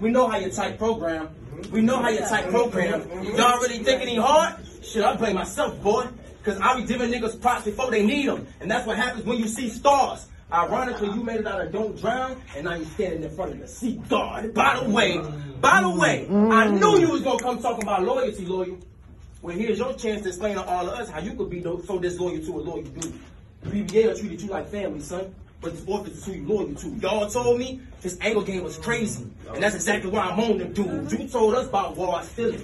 We know how you type program. We know how you type program. Y'all really thinking he hard? Shit, I blame myself, boy. Cause I be giving niggas props before they need them. And that's what happens when you see stars. Ironically, you made it out of Don't Drown, and now you standing in front of the sea guard. By the way, by the way, I knew you was gonna come talking about loyalty, loyal. Well, here's your chance to explain to all of us how you could be so disloyal to a loyal dude. BBL treated you like family, son. But this office is who you loyal to. Y'all told me this angle game was crazy. And that's exactly why I'm on them dudes. You told us about War Philly.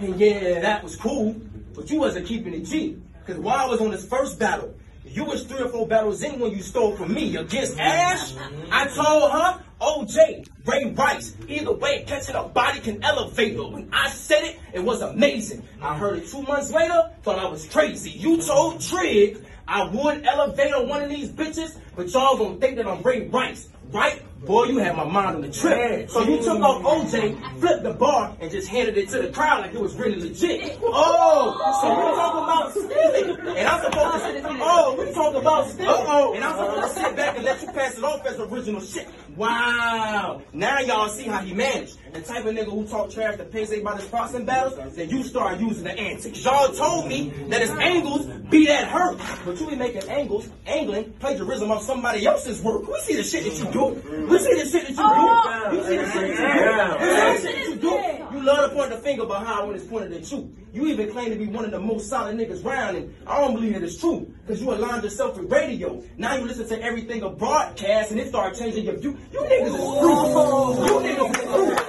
And yeah, that was cool. But you wasn't keeping it G. Because I was on this first battle, you was three or four battles in when you stole from me against Ash. I told her, OJ, Ray Rice. Either way, catching a body can elevate her. When I said it, it was amazing. I heard it two months later, thought I was crazy. You told Triggs I would elevate on one of these bitches, but y'all gonna think that I'm Ray Rice, right? Boy, you had my mind on the trip. So you took off OJ, flipped the bar, and just handed it to the crowd like it was really legit. Oh, so we talking about stealing, and I'm supposed to. Oh, we talking about stealing, oh, and I'm supposed to sit back and let you pass it off as original shit. Wow. Now y'all see how he managed. The type of nigga who talk trash to Payson about his crossing battles, then you start using the antics. Y'all told me that his angles be that hurt, but you be making angles, angling, plagiarism of somebody else's work. We see the shit that you do. We see the shit that you do. Oh. You see the shit that you do. We see the shit that you do. You love to point the finger behind when it's pointed at you. You even claim to be one of the most solid niggas round, and I don't believe that it's true. Because you aligned yourself with radio. Now you listen to everything a broadcast, and it started changing your view. You niggas is screwed. You niggas is screwed.